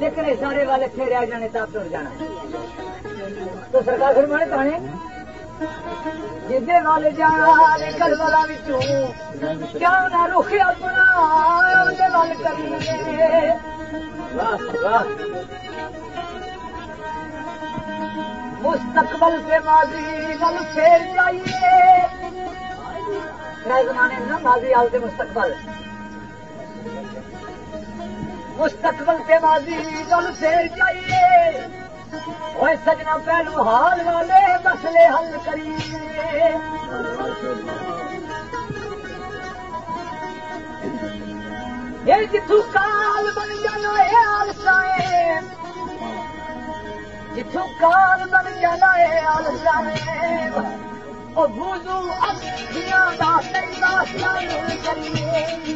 लेकिन सारे वाले फिर आ जाने तब टुर जाना। तो सरकार फिर माने ताने जिदे वाले जाना निकल वाला विचू क्या ना रुख अपना ਉਹਦੇ ਵੱਲ ਕਰੀਏ ਵਾਹ ਵਾਹ मुस्तकबल से माजी वल फेर जाइए नए जमाने में ना माजी आल से मुस्तकबल मुस्तकबल से माजी वल फेर जाइए पहलू हाल वाले मसले हल करिए ये जिथू काल दास्तान करिए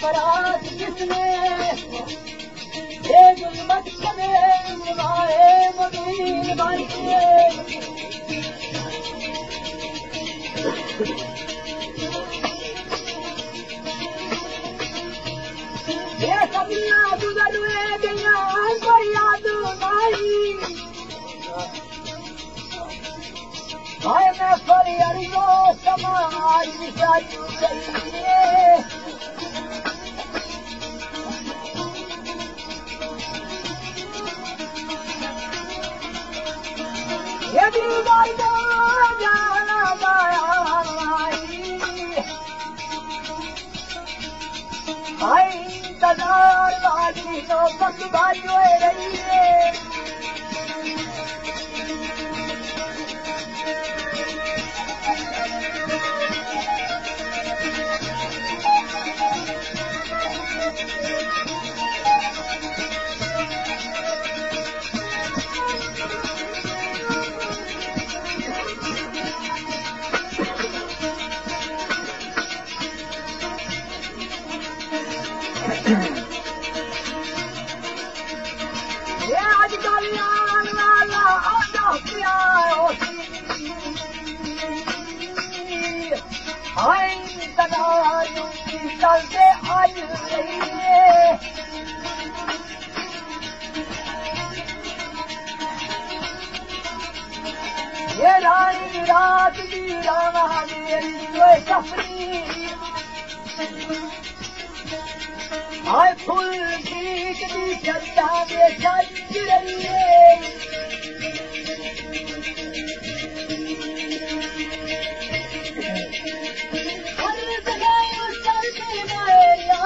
उजाला फराज जिसने ये गुलमत कदे निभाए मुबीन बन के ये सपना गुजर हुए गया कोई याद नहीं हाय मैं फरी अरियो समाज विचारू करिए आई तदार वाली तो बस भाई होए रही है आजा प्यारो है रानी रात सपनी हाय फुल गीत की चर्चा में सज रही है हर जगह उस चलते में आया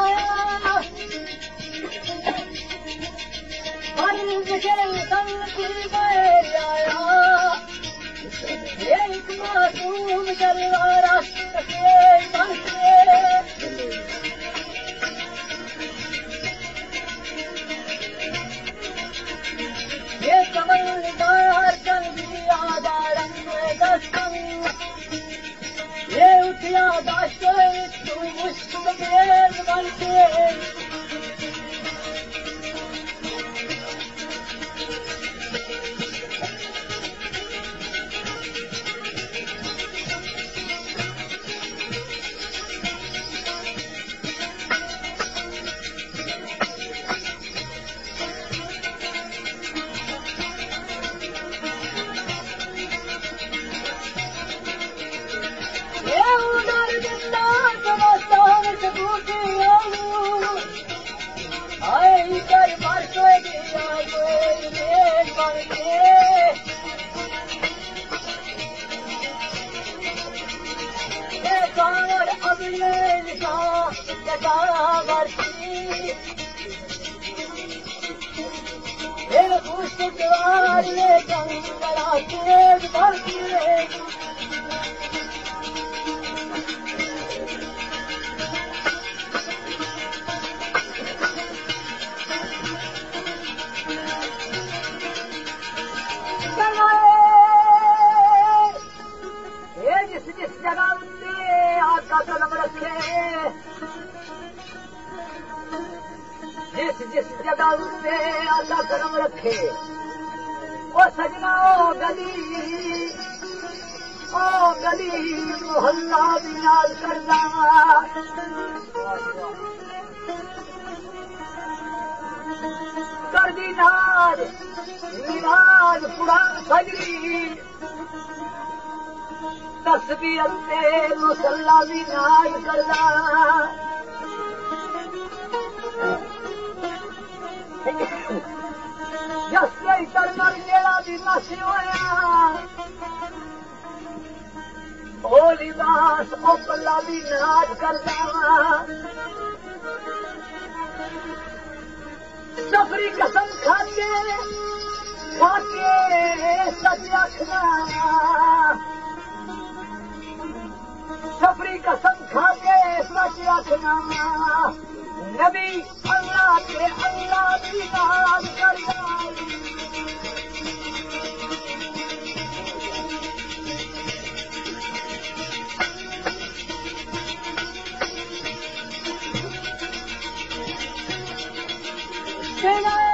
हर जगह संगति में आया एक मासूम जलवारा मुश्किल बन جڳا ورڪي او دواري ڪنهن ڪلاڪي ورتي قلم رکي جڳهه رپي اسان قلم رکي سزا گلي گڏي تون هلندا ڪريداري دس به اسلا مسلا بھی نال به سفری قسم کھا کے سچ به قسم सफरी कसम खा के ऐसा किया चुनाना नबी अल्लाह के अल्लाह की बात कर Good.